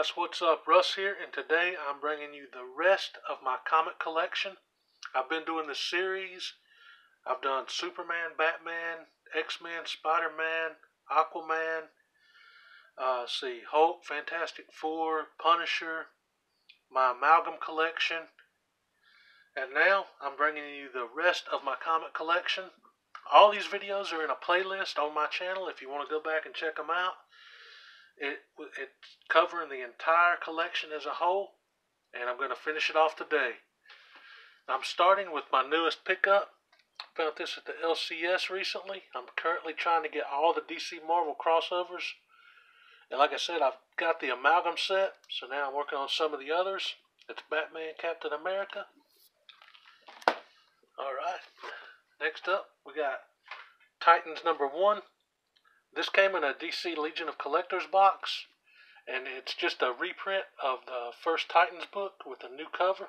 Guys, what's up? Russ here, and today I'm bringing you the rest of my comic collection. I've been doing this series. I've done Superman, Batman, X-Men, Spider-Man, Aquaman, uh, see, Hulk, Fantastic Four, Punisher, my amalgam collection, and now I'm bringing you the rest of my comic collection. All these videos are in a playlist on my channel if you want to go back and check them out. It, it's covering the entire collection as a whole, and I'm going to finish it off today. I'm starting with my newest pickup. Found this at the LCS recently. I'm currently trying to get all the DC Marvel crossovers. And like I said, I've got the amalgam set, so now I'm working on some of the others. It's Batman Captain America. Alright, next up we got Titans number one. This came in a DC Legion of Collectors box, and it's just a reprint of the first Titans book with a new cover.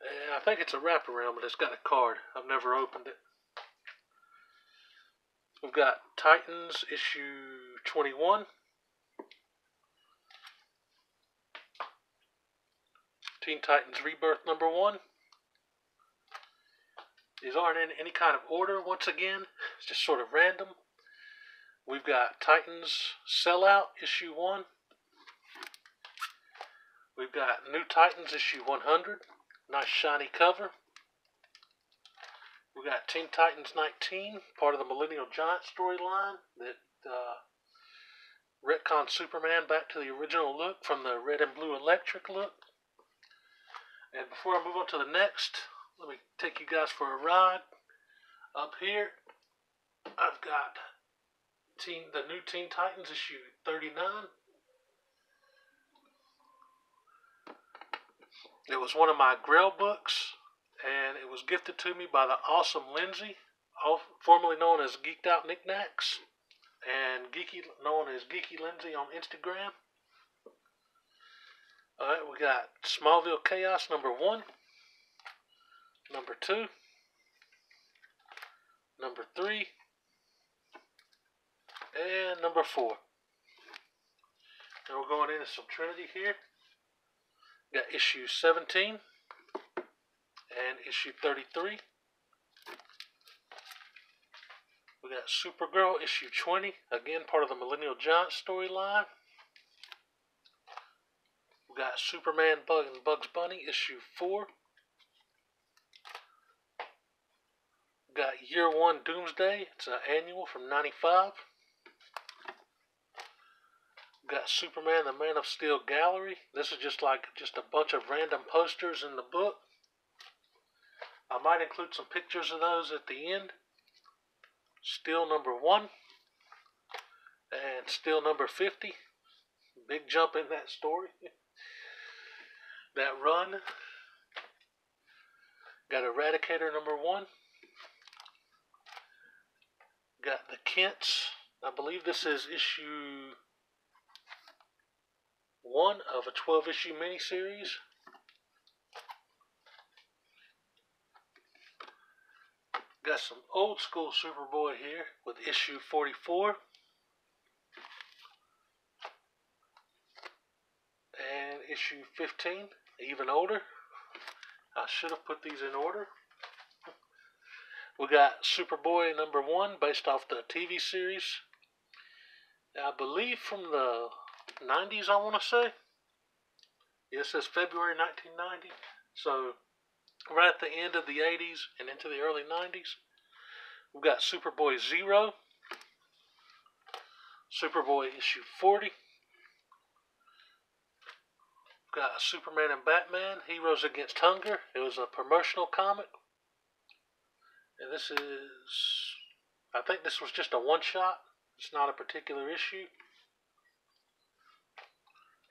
And I think it's a wraparound, but it's got a card. I've never opened it. We've got Titans issue 21. Teen Titans Rebirth number 1. These aren't in any kind of order once again. It's just sort of random. We've got Titans Sellout issue 1. We've got New Titans issue 100. Nice shiny cover. We've got Teen Titans 19, part of the Millennial Giant storyline that uh, retcon Superman back to the original look from the red and blue electric look. And before I move on to the next, let me take you guys for a ride. Up here, I've got Teen, the new Teen Titans issue 39. It was one of my Grail books, and it was gifted to me by the awesome Lindsay, formerly known as Geeked Out Knickknacks, and Geeky known as Geeky Lindsay on Instagram. All right, we got Smallville Chaos number one number two, number three, and number four. Now we're going into some Trinity here. We got issue 17 and issue 33. We got Supergirl issue 20, again part of the Millennial Giant storyline. We got Superman Bug and Bugs Bunny issue 4. Got Year One Doomsday. It's an annual from '95. Got Superman, the Man of Steel gallery. This is just like just a bunch of random posters in the book. I might include some pictures of those at the end. Steel number one and Steel number 50. Big jump in that story. that run. Got Eradicator number one got the Kents. I believe this is issue one of a 12 issue miniseries. Got some old school Superboy here with issue 44. And issue 15, even older. I should have put these in order. We got Superboy number one, based off the TV series. I believe from the 90s, I want to say. Yeah, it says February 1990. So, right at the end of the 80s and into the early 90s. We've got Superboy Zero. Superboy issue 40. We've got Superman and Batman, Heroes Against Hunger. It was a promotional comic and this is, I think this was just a one shot. It's not a particular issue.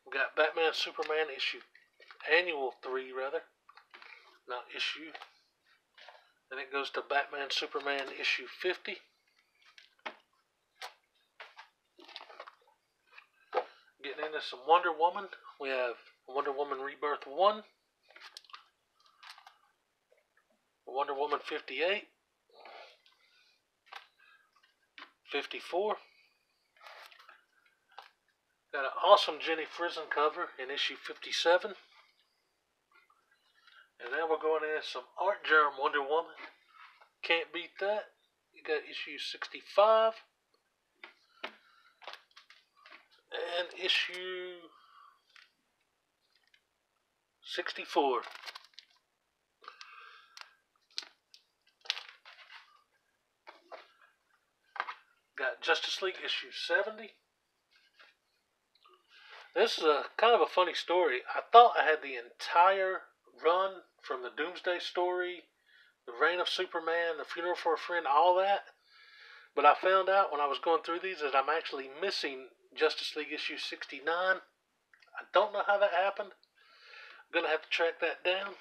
We got Batman Superman issue, annual three rather, not issue. Then it goes to Batman Superman issue 50. Getting into some Wonder Woman. We have Wonder Woman Rebirth 1. Wonder Woman 58. 54. Got an awesome Jenny Frison cover in issue 57. And then we're going in some Artgerm Wonder Woman. Can't beat that. You got issue 65. And issue 64. Got Justice League issue 70. This is a kind of a funny story. I thought I had the entire run from the Doomsday story, the Reign of Superman, the Funeral for a Friend, all that. But I found out when I was going through these that I'm actually missing Justice League issue 69. I don't know how that happened. I'm going to have to track that down.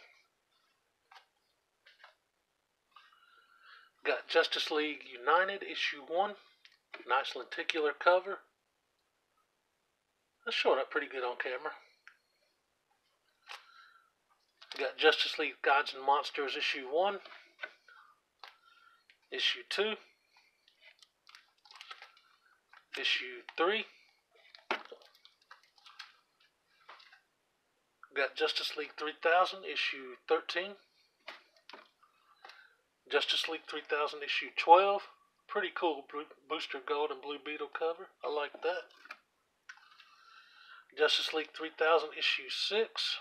Got Justice League United issue 1. Nice lenticular cover. That's showing up pretty good on camera. got Justice League Gods and Monsters issue 1, issue 2, issue 3. got Justice League 3000 issue 13, Justice League 3000 issue 12. Pretty cool Booster Gold and Blue Beetle cover. I like that. Justice League 3000 issue 6.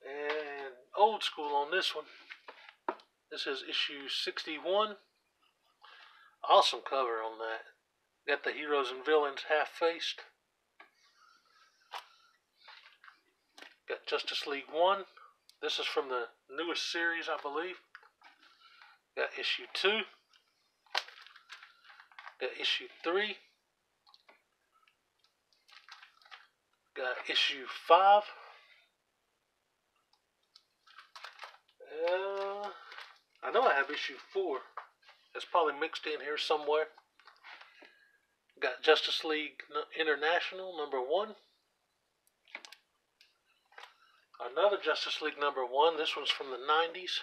And old school on this one. This is issue 61. Awesome cover on that. Got the heroes and villains half faced. Got Justice League 1. This is from the newest series, I believe. Got issue 2. Got issue 3. Got issue 5. Uh, I know I have issue 4. It's probably mixed in here somewhere. Got Justice League International number 1. Another Justice League number 1. This one's from the 90s.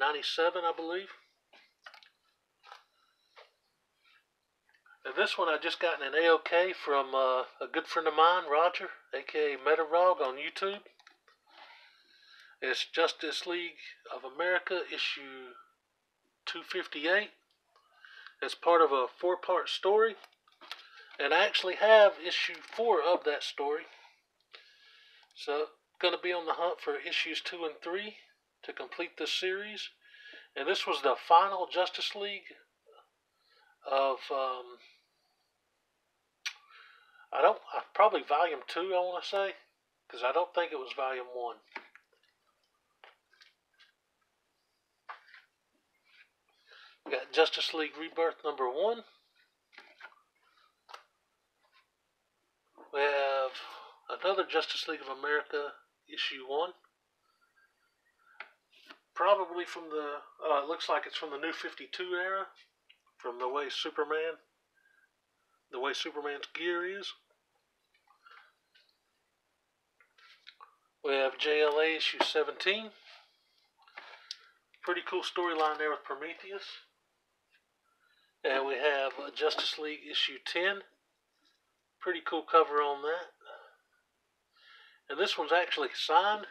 97, I believe. And this one I just gotten an AOK from uh, a good friend of mine, Roger, aka Metarog on YouTube. It's Justice League of America issue 258. It's part of a four part story. And I actually have issue four of that story. So, going to be on the hunt for issues two and three to complete this series. And this was the final Justice League of, um, I don't, uh, probably volume two, I want to say, because I don't think it was volume one. We got Justice League Rebirth number one. We have another Justice League of America issue one probably from the, uh, looks like it's from the New 52 era, from the way Superman, the way Superman's gear is. We have JLA issue 17. Pretty cool storyline there with Prometheus. And we have Justice League issue 10. Pretty cool cover on that. And this one's actually signed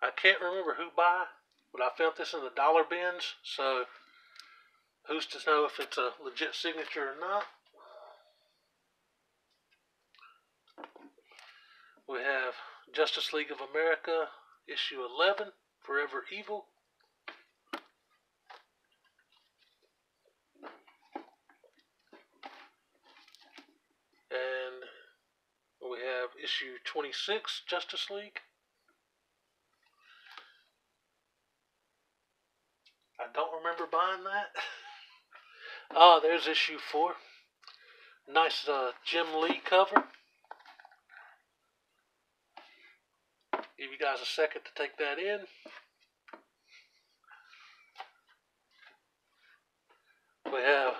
I can't remember who by, but I found this in the dollar bins, so who's to know if it's a legit signature or not. We have Justice League of America, issue 11, Forever Evil. And we have issue 26, Justice League. I don't remember buying that. Oh, there's issue four. Nice uh, Jim Lee cover. Give you guys a second to take that in. We have.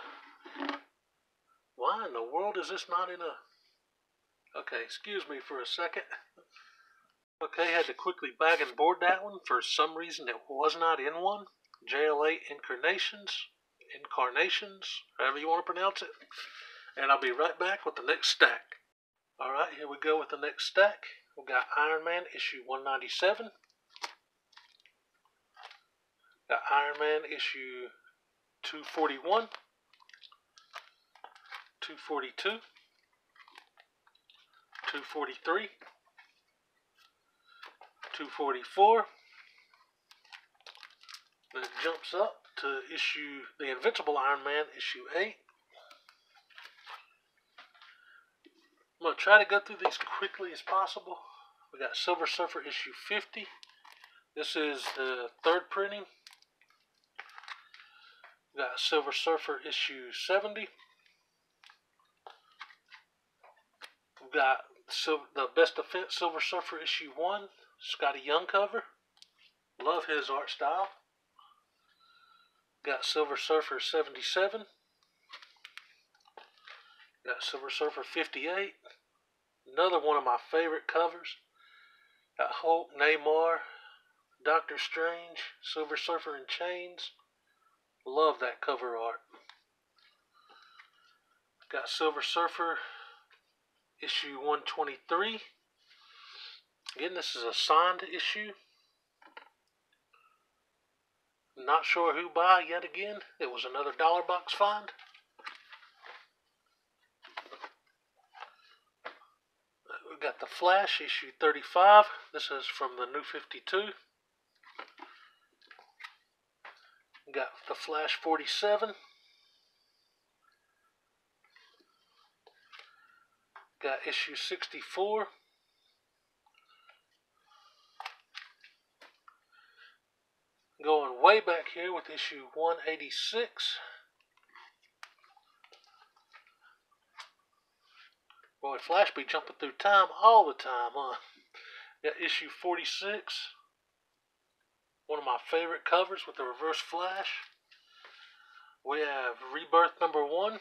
Why in the world is this not in a. Okay, excuse me for a second. Okay, had to quickly bag and board that one. For some reason, it was not in one. JLA Incarnations, Incarnations, however you want to pronounce it. And I'll be right back with the next stack. Alright, here we go with the next stack. We've got Iron Man issue 197. Got Iron Man issue 241. 242. 243. 244. Then it jumps up to issue The Invincible Iron Man, issue 8. I'm going to try to go through these quickly as possible. We got Silver Surfer issue 50. This is the third printing. We got Silver Surfer issue 70. We've got the Best Defense Silver Surfer issue 1. Skottie Young cover. Love his art style. Got Silver Surfer 77. Got Silver Surfer 58. Another one of my favorite covers. Got Hulk, Namor, Doctor Strange, Silver Surfer in Chains. Love that cover art. Got Silver Surfer issue 123. Again, this is a signed issue. Not sure who by yet again. It was another dollar box find. We've got the Flash issue 35. This is from the New 52. We got the Flash 47. Got issue 64. Going way back here with issue 186. Boy, Flash be jumping through time all the time, huh? Got issue 46. One of my favorite covers with the reverse flash. We have Rebirth number one.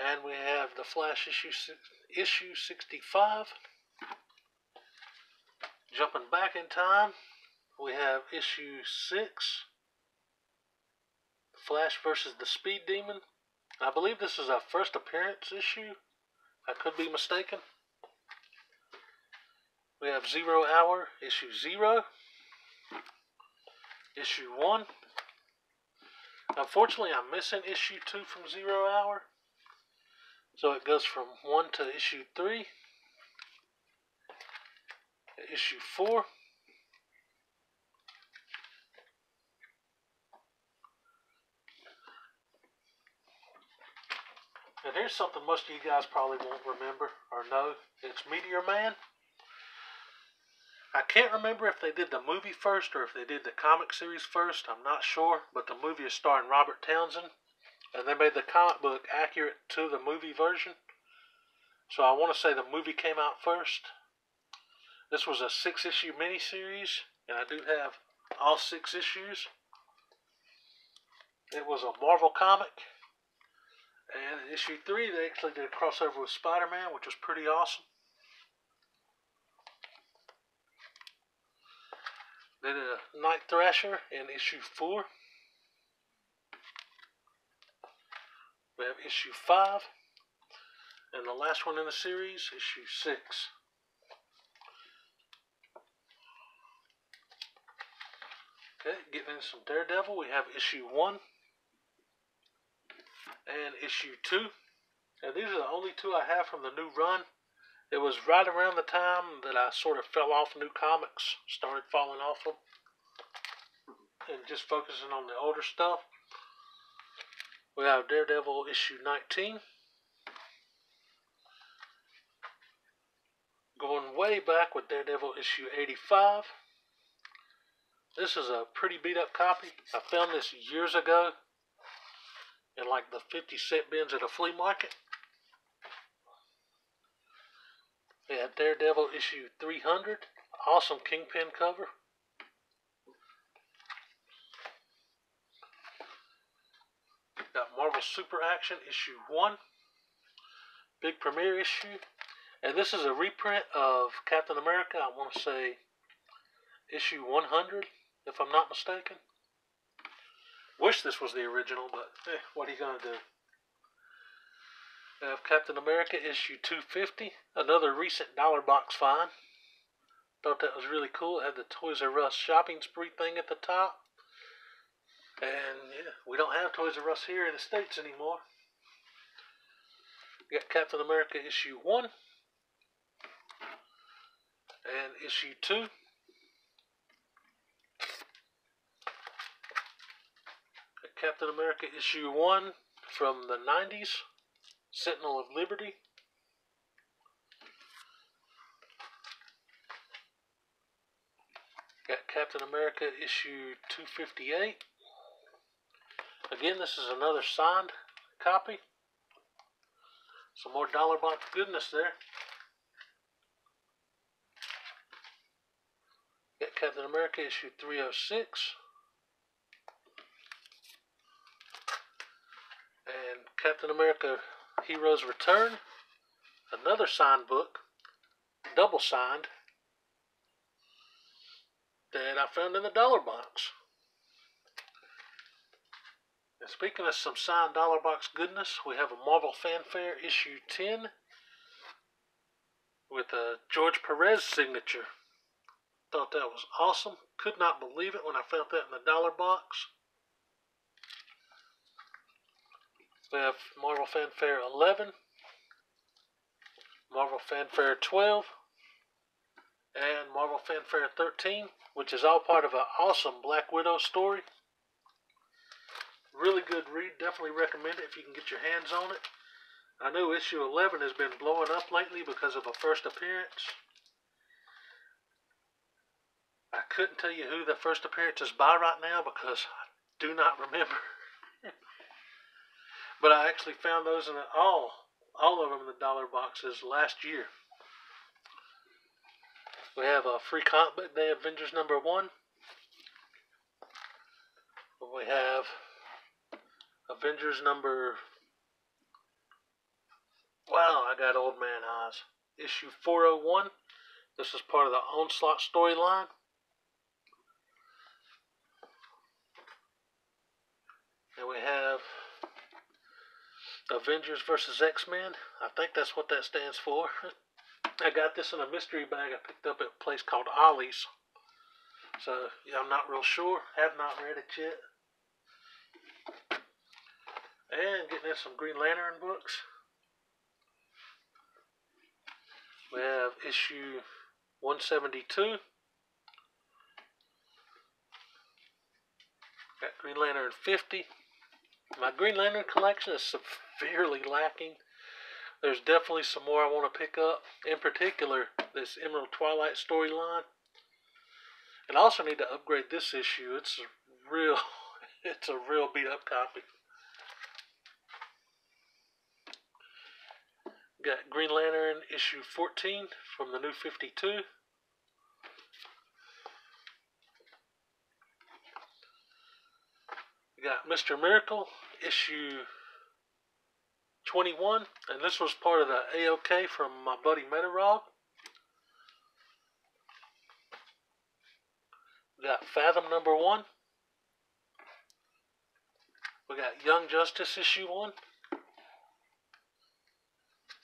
And we have the Flash issue issue 65. Jumping back in time, we have issue 6, Flash versus the Speed Demon. I believe this is our first appearance issue. I could be mistaken. We have Zero Hour, issue 0, issue 1. Unfortunately, I'm missing issue 2 from Zero Hour. So it goes from 1 to issue 3 issue 4. And here's something most of you guys probably won't remember or know. It's Meteor Man. I can't remember if they did the movie first or if they did the comic series first. I'm not sure. But the movie is starring Robert Townsend. And they made the comic book accurate to the movie version. So I want to say the movie came out first. This was a six issue miniseries, and I do have all six issues. It was a Marvel comic. And in issue three, they actually did a crossover with Spider Man, which was pretty awesome. Did a uh, Night Thrasher in issue four. We have issue five. And the last one in the series, issue six. Okay, getting into some Daredevil, we have issue 1 and issue 2. And these are the only two I have from the new run. It was right around the time that I sort of fell off new comics, started falling off them, and just focusing on the older stuff. We have Daredevil issue 19. Going way back with Daredevil issue 85. This is a pretty beat up copy. I found this years ago in like the 50 cent bins at a flea market. Had Daredevil issue 300. Awesome Kingpin cover. Got Marvel Super Action issue 1. Big premiere issue. And this is a reprint of Captain America, I want to say issue 100 if I'm not mistaken. Wish this was the original, but eh, what are you going to do? Have Captain America issue 250, another recent dollar box find. Thought that was really cool. It had the Toys R Us shopping spree thing at the top. And yeah, we don't have Toys R Us here in the States anymore. We got Captain America issue 1 and issue 2. Captain America issue 1 from the 90s, Sentinel of Liberty. Got Captain America issue 258. Again, this is another signed copy. Some more dollar box goodness there. Got Captain America issue 306. And Captain America Heroes Return. Another signed book. Double signed. That I found in the dollar box. And speaking of some signed dollar box goodness, we have a Marvel Fanfare issue 10 with a George Perez signature. Thought that was awesome. Could not believe it when I found that in the dollar box. We have Marvel Fanfare 11, Marvel Fanfare 12, and Marvel Fanfare 13, which is all part of an awesome Black Widow story. Really good read. Definitely recommend it if you can get your hands on it. I know issue 11 has been blowing up lately because of a first appearance. I couldn't tell you who the first appearance is by right now because I do not remember. But I actually found those in all, all of them in the dollar boxes last year. We have a free book day Avengers number one. We have Avengers number. Wow, I got old man eyes. Issue 401. This is part of the Onslaught storyline. And we have Avengers versus X Men. I think that's what that stands for. I got this in a mystery bag I picked up at a place called Ollie's. So, yeah, I'm not real sure. Have not read it yet. And getting in some Green Lantern books. We have issue 172. Got Green Lantern 50. My Green Lantern collection is severely lacking. There's definitely some more I want to pick up. In particular, this Emerald Twilight storyline. And I also need to upgrade this issue. It's a real, it's a real beat up copy. Got Green Lantern issue 14 from the new 52. got Mr. Miracle issue 21, and this was part of the AOK from my buddy Metarog. We got Fathom number one. We got Young Justice issue one.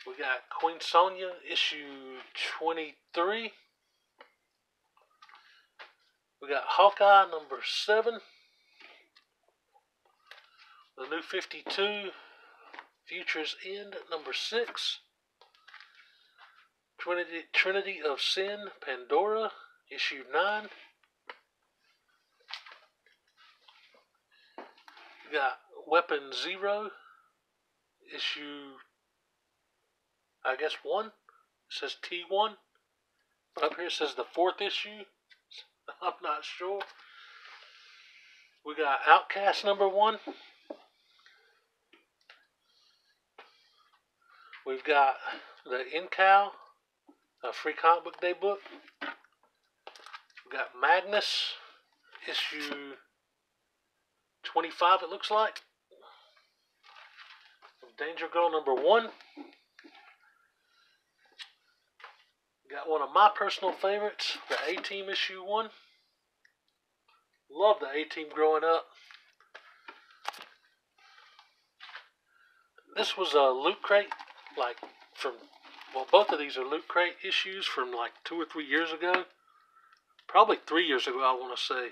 We got Queen Sonja issue 23. We got Hawkeye number seven. The new 52, Futures End, number 6. Trinity, Trinity of Sin, Pandora, issue 9. You got Weapon Zero, issue, I guess 1. It says T1. Up here says the fourth issue. I'm not sure. We got Outcast number 1. We've got the Incal, a free comic book day book. We've got Magnus, issue 25, it looks like. Danger Girl number one. Got one of my personal favorites, the A Team issue one. Love the A Team growing up. This was a loot crate like from well, both of these are loot crate issues from like two or three years ago. Probably three years ago, I want to say.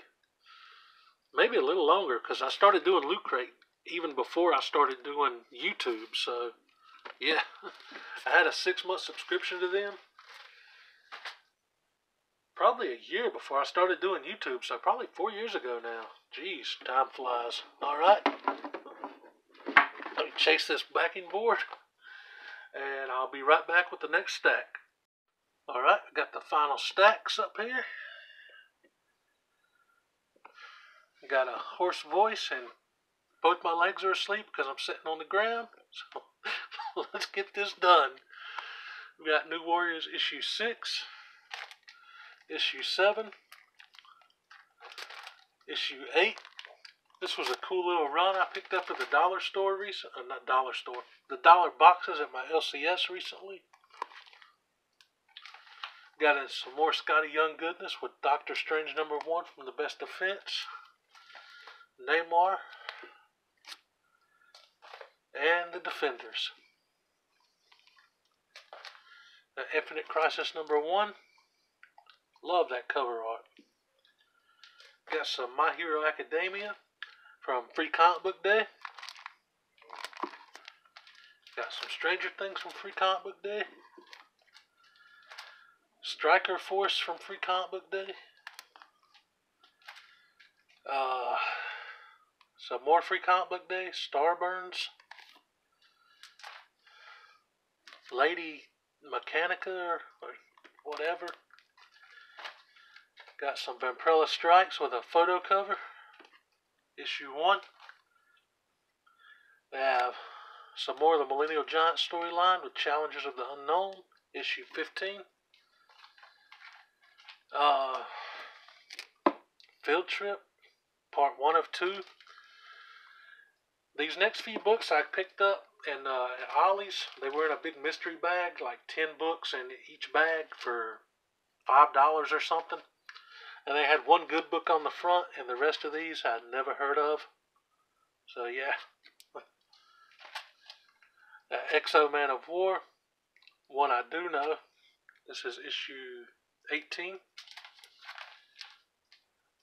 Maybe a little longer, because I started doing loot crate even before I started doing YouTube. So, yeah, I had a six month subscription to them. Probably a year before I started doing YouTube, so probably four years ago now. Jeez, time flies. All right, let me chase this backing board, and I'll be right back with the next stack. All right, I got the final stacks up here. Got a hoarse voice and both my legs are asleep because I'm sitting on the ground. So let's get this done. We got New Warriors issue 6, issue 7, issue 8. This was a cool little run I picked up at the dollar store recently. Uh, not dollar store. The dollar boxes at my LCS recently. Got in some more Skottie Young goodness with Doctor Strange number one from the Best Defense. Namor. and the Defenders. Infinite Crisis number one. Love that cover art. Got some My Hero Academia from Free Comic Book Day. Got some Stranger Things from Free Comic Book Day. Striker Force from Free Comic Book Day. Uh, some more Free Comic Book Day. Starburns. Lady Mechanika or, or whatever. Got some Vampirella Strikes with a photo cover. Issue 1. They have some more of the Millennial Giant storyline with Challengers of the Unknown. Issue 15. Uh, Field Trip, Part 1 of 2. These next few books I picked up and uh, at Ollie's, they were in a big mystery bag, like 10 books in each bag for $5 or something. And they had one good book on the front, and the rest of these I'd never heard of. So, yeah. uh, of War, one I do know. This is issue 18.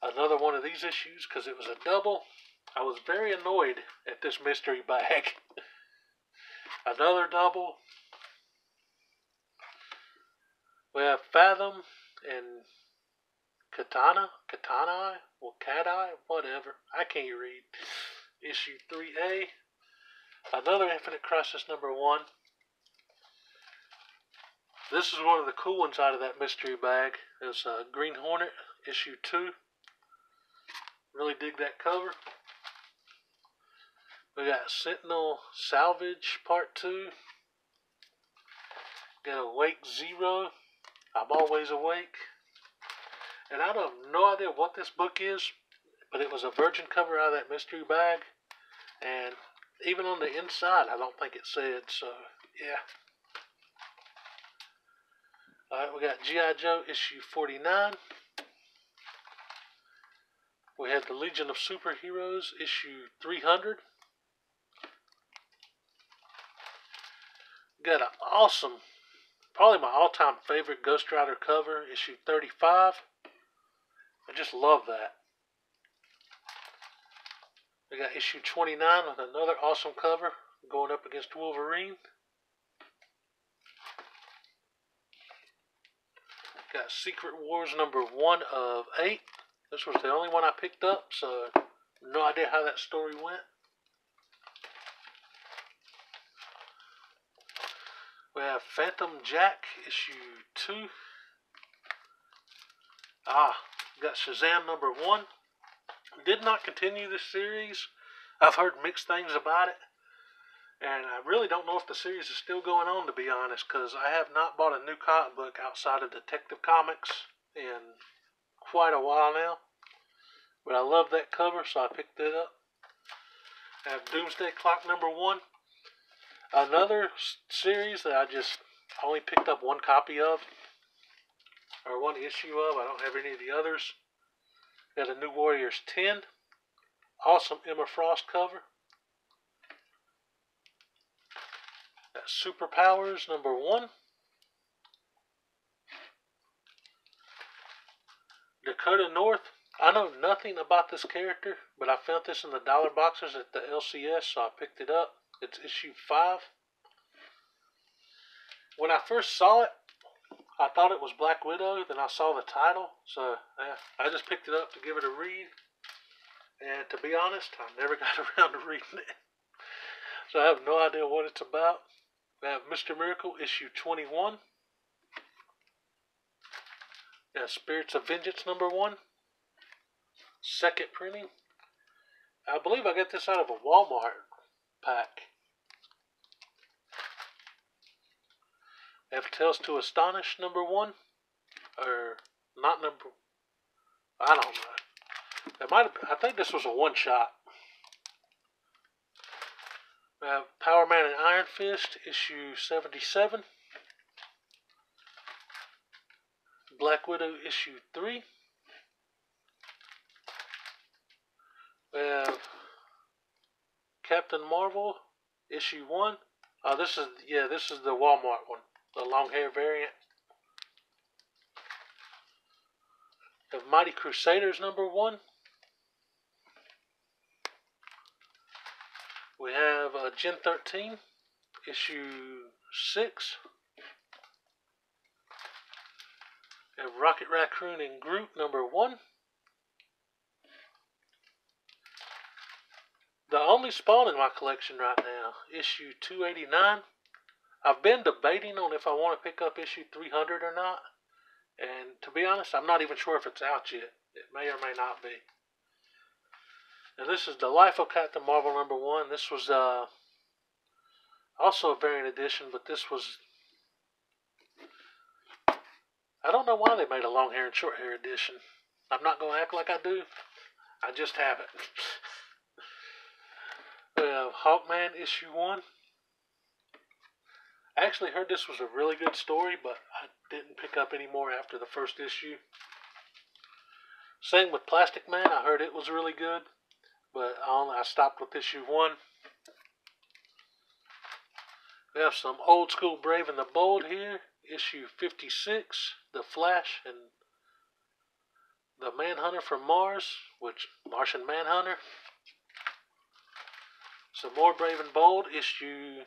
Another one of these issues, because it was a double. I was very annoyed at this mystery bag. Another double. We have Fathom and Katana, Katana, or Cat Eye, whatever. I can't read. Issue 3A. Another Infinite Crisis number one. This is one of the cool ones out of that mystery bag. It's uh, Green Hornet, issue 2. Really dig that cover. We got Sentinel Salvage Part 2. Got Awake Zero. I'm always awake. And I don't have no idea what this book is, but it was a virgin cover out of that mystery bag. And even on the inside, I don't think it said, so yeah. Alright, we got G.I. Joe issue 49. We had the Legion of Superheroes issue 300. Got an awesome, probably my all time favorite Ghost Rider cover, issue 35. I just love that. We got issue 29 with another awesome cover going up against Wolverine. Got Secret Wars number one of eight. This was the only one I picked up, so no idea how that story went. We have Phantom Jack, issue 2. Ah, got Shazam number 1. Did not continue this series. I've heard mixed things about it. And I really don't know if the series is still going on, to be honest, because I have not bought a new comic book outside of Detective Comics in quite a while now. But I love that cover, so I picked it up. I have Doomsday Clock number 1. Another series that I just only picked up one copy of, or one issue of. I don't have any of the others. Got a New Warriors 10. Awesome Emma Frost cover. got Superpowers number one. Dakota North. I know nothing about this character, but I found this in the dollar boxes at the LCS, so I picked it up. It's issue 5. When I first saw it, I thought it was Black Widow. Then I saw the title, so yeah, I just picked it up to give it a read. And to be honest, I never got around to reading it. So I have no idea what it's about. We have Mr. Miracle, issue 21. Yeah, Spirits of Vengeance, number one. Second printing. I believe I got this out of a Walmart pack. Have Tales to Astonish, number one. Or, not number... I don't know. It might have, I think this was a one shot. We have Power Man and Iron Fist, issue 77. Black Widow issue 3. We have Captain Marvel issue 1. Uh, this is, yeah, this is the Walmart one, the long hair variant. Have Mighty Crusaders number 1. We have uh, Gen 13 issue 6. We have Rocket Raccoon and Groot number one. The only spawn in my collection right now, issue 289. I've been debating on if I want to pick up issue 300 or not. And to be honest, I'm not even sure if it's out yet. It may or may not be. And this is the Life of Captain Marvel number one. This was uh, also a variant edition, but this was I don't know why they made a long hair and short hair edition. I'm not going to act like I do. I just have it. we have Hawkman issue one. I actually heard this was a really good story, but I didn't pick up any more after the first issue. Same with Plastic Man. I heard it was really good, but I, only, I stopped with issue one. We have some old school Brave and the Bold here issue 56, The Flash and the Manhunter from Mars, which Martian Manhunter. Some more Brave and Bold, issue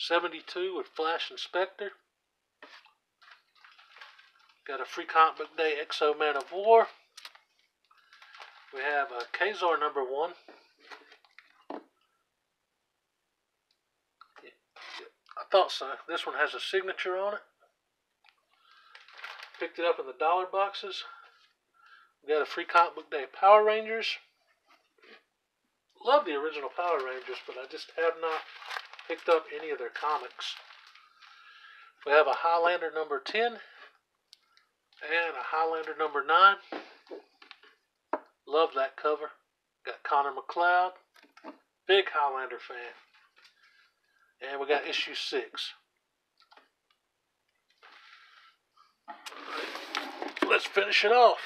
72 with Flash Inspector. Got a free comic book day X-O Manowar. We have a Ka-Zar number one. I thought so. This one has a signature on it. Picked it up in the dollar boxes. We got a free comic book day Power Rangers. Love the original Power Rangers, but I just have not picked up any of their comics. We have a Highlander number 10 and a Highlander number 9. Love that cover. Got Connor MacLeod. Big Highlander fan. And we got issue six. Let's finish it off.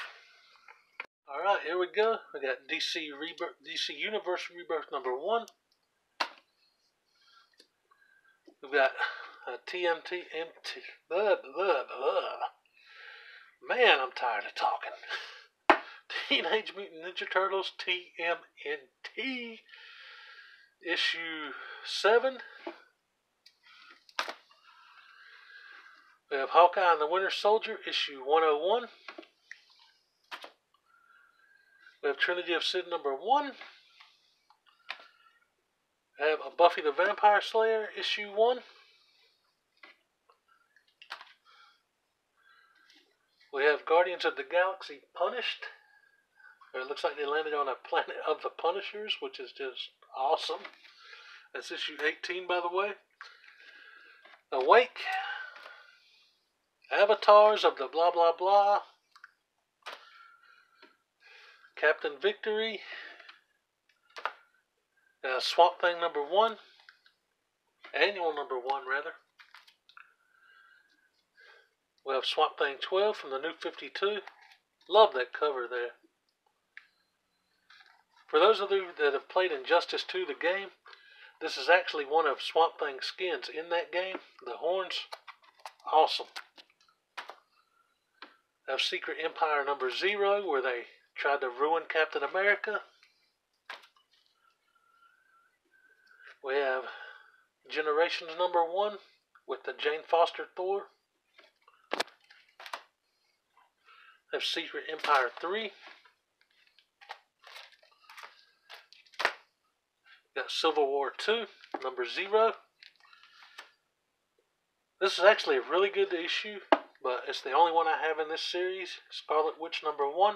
All right, here we go. We got DC Rebirth, DC Universe Rebirth number one. We've got uh, TMT MT. Blah, blah, blah. Man, I'm tired of talking. Teenage Mutant Ninja Turtles TMNT issue seven. We have Hawkeye and the Winter Soldier, issue 101. We have Trinity of Sin number 1. We have a Buffy the Vampire Slayer, issue 1. We have Guardians of the Galaxy Punished. It looks like they landed on a planet of the Punishers, which is just awesome. That's issue 18, by the way. Awake, Avatars of the blah blah blah. Captain Victory. Uh, Swamp Thing number one. Annual number one, rather. We have Swamp Thing 12 from the new 52. Love that cover there. For those of you that have played Injustice 2, the game, This is actually one of Swamp Thing's skins in that game. The horns, awesome. Of Secret Empire number zero, where they tried to ruin Captain America. We have Generations number one with the Jane Foster Thor. We have Secret Empire 3. Got Civil War 2, number 0. This is actually a really good issue, but it's the only one I have in this series. Scarlet Witch number 1.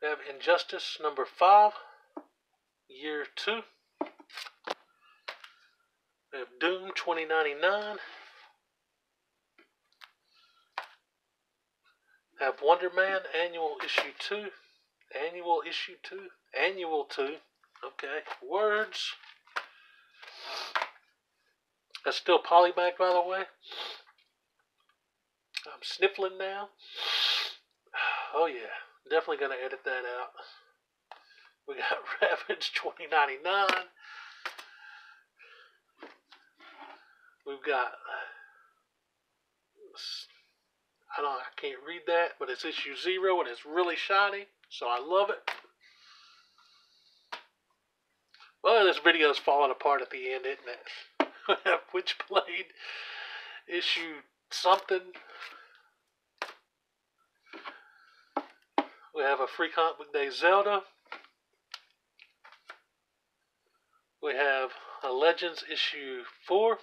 We have Injustice number 5, year 2. We have Doom 2099. Have Wonder Man Annual Issue 2. Annual Issue 2. Annual 2. Okay. Words. That's still polybag, by the way. I'm sniffling now. Oh, yeah. Definitely going to edit that out. We got Ravage 2099. We've got I don't I can't read that, but it's issue zero and it's really shiny, so I love it. Well, this video is falling apart at the end, isn't it? have Witchblade issue something. We have a free comic book day Zelda. We have a Legends issue 4,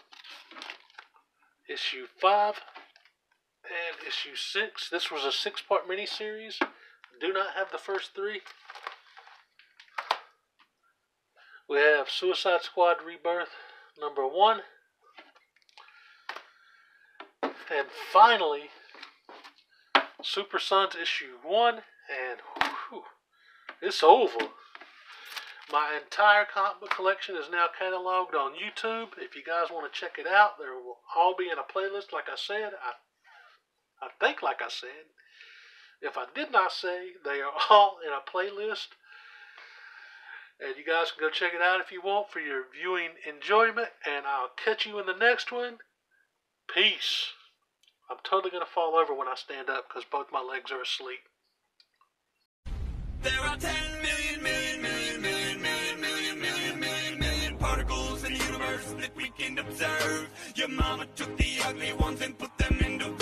issue 5, and issue 6. This was a six part miniseries. Do not have the first three. We have Suicide Squad Rebirth number 1. And finally, Super Sons issue 1. And whew, it's over. My entire comic book collection is now cataloged on YouTube. If you guys want to check it out, they will all be in a playlist. Like I said, I, I think, like I said, if I did not say, they are all in a playlist. And you guys can go check it out if you want for your viewing enjoyment. And I'll catch you in the next one. Peace. I'm totally going to fall over when I stand up because both my legs are asleep. deserve. Your mama took the ugly ones and put them into